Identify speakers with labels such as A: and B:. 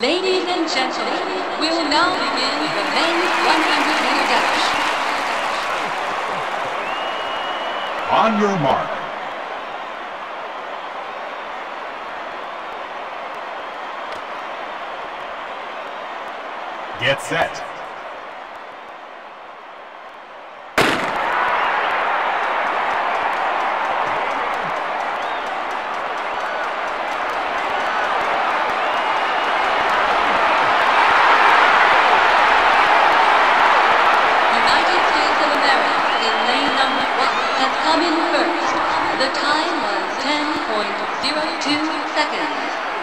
A: Ladies and gentlemen, we'll now begin the men's 100 meter dash.
B: On your mark. Get set.
A: The time was 10.02 seconds.